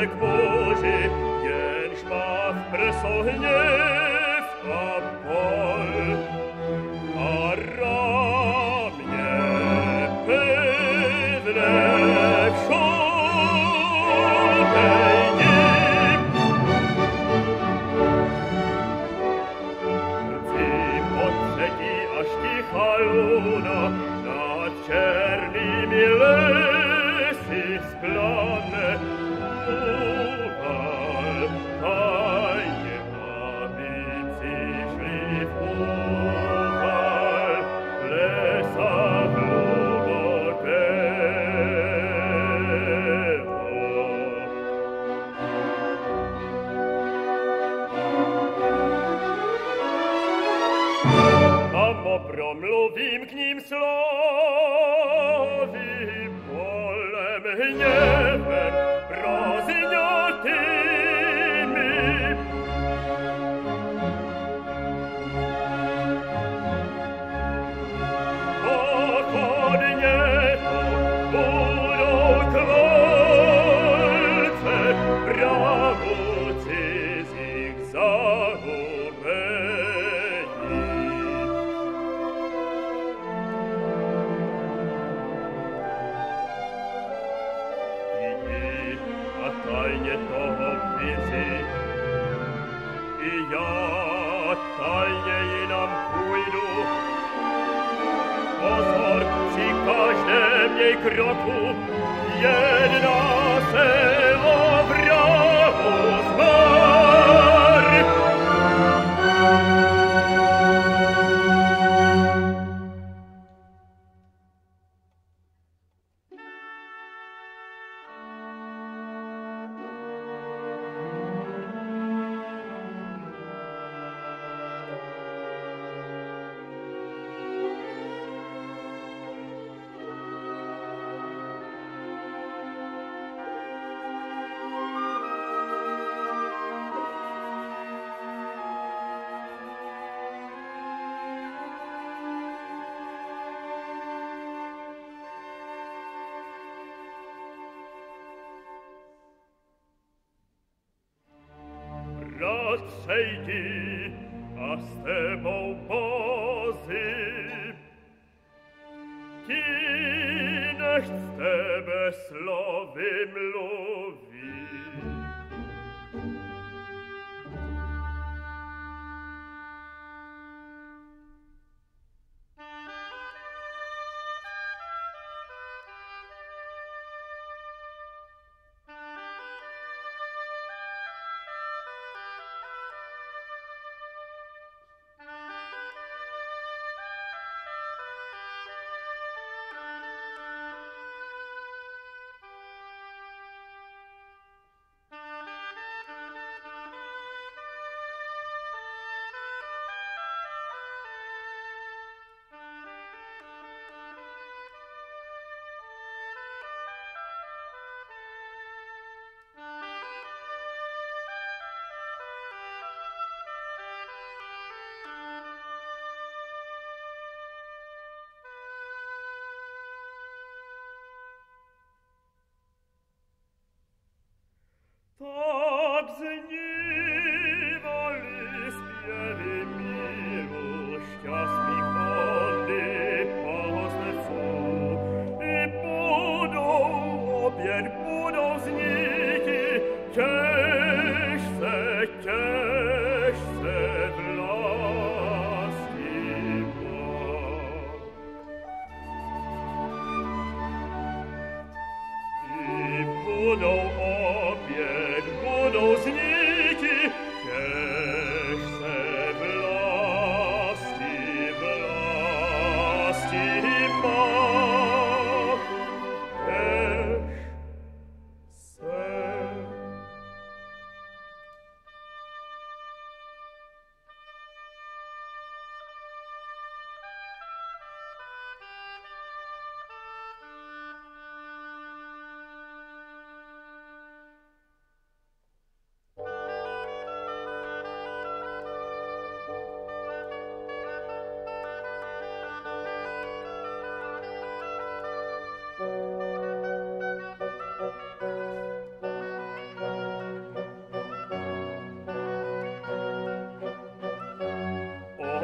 Człowiek Boży, jen szpaw presohniew, a pol, промлувим к ним слови полем гневом ти, а тайне того віці. І я тайне і нам пуйду, позор всі. Seigi, astemo bosi. Ki nechts te beslovim lovi,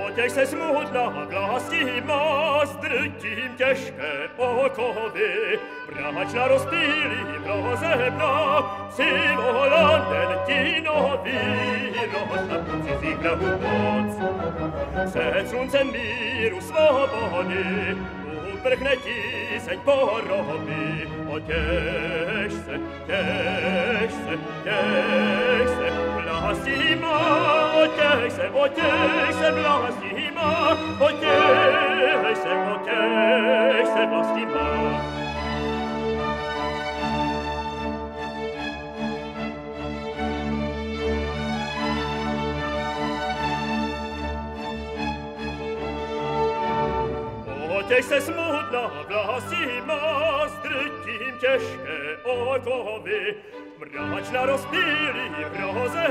Odejse smutna vlastima, s drugim těžké okovy. Prahačna rozpílí prozebna, si volatel tinovi, rozna puci zígravu moc. Před sluncem míru svobody, uprchne tíseň poroby. O těž se, těž se, těž blastimo, o te se, o te se blastimo, o te se, o te se blastimo. O te se smutno blastimo, тим тяжке отови, мрачно i rosa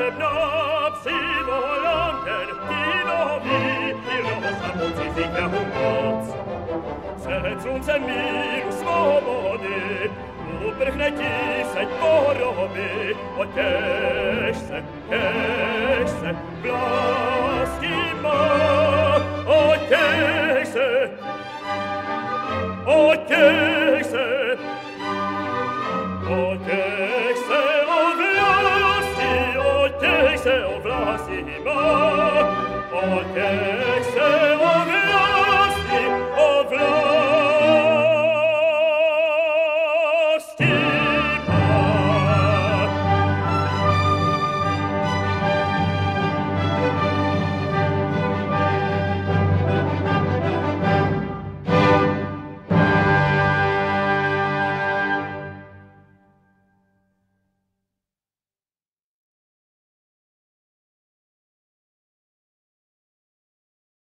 псиволонтер кінові, і роса поцифіка гумоц. Серцунце міру свободи, Uprhneті сеть пороби, отешся, тешся, властіма, отешся, отешся.